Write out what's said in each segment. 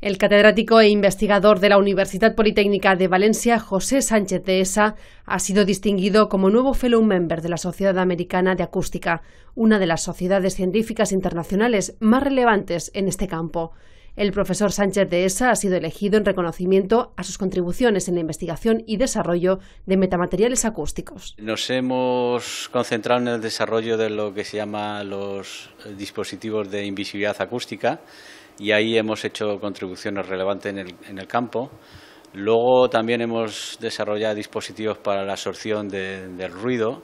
El catedrático e investigador de la Universidad Politécnica de Valencia, José Sánchez de Esa, ha sido distinguido como nuevo Fellow Member de la Sociedad Americana de Acústica, una de las sociedades científicas internacionales más relevantes en este campo. El profesor Sánchez de Esa ha sido elegido en reconocimiento a sus contribuciones en la investigación y desarrollo de metamateriales acústicos. Nos hemos concentrado en el desarrollo de lo que se llama los dispositivos de invisibilidad acústica y ahí hemos hecho contribuciones relevantes en el, campo. Luego también hemos desarrollado dispositivos para la absorción del ruido,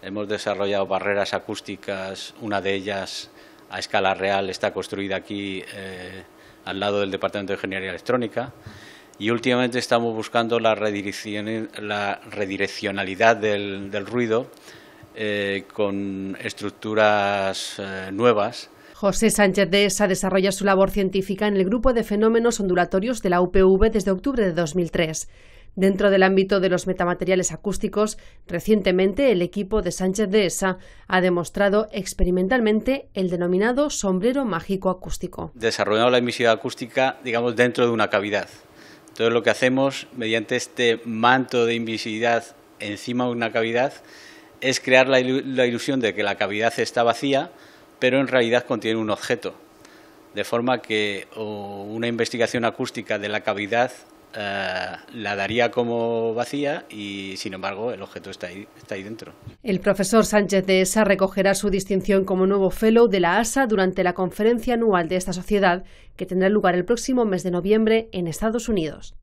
hemos desarrollado barreras acústicas, una de ellas a escala real está construida aquí eh, al lado del Departamento de Ingeniería Electrónica y últimamente estamos buscando la, la redireccionalidad del, del ruido eh, con estructuras eh, nuevas José Sánchez de Esa desarrolla su labor científica en el Grupo de Fenómenos Ondulatorios de la UPV desde octubre de 2003. Dentro del ámbito de los metamateriales acústicos, recientemente el equipo de Sánchez de Esa ha demostrado experimentalmente el denominado sombrero mágico acústico. Desarrollamos la emisión acústica, digamos, dentro de una cavidad. Entonces lo que hacemos mediante este manto de invisibilidad encima de una cavidad es crear la, ilusión de que la cavidad está vacía, pero en realidad contiene un objeto. De forma que una investigación acústica de la cavidad eh, la daría como vacía y sin embargo el objeto está ahí, está ahí dentro. El profesor Sánchez de ESA recogerá su distinción como nuevo fellow de la ASA durante la conferencia anual de esta sociedad que tendrá lugar el próximo mes de noviembre en Estados Unidos.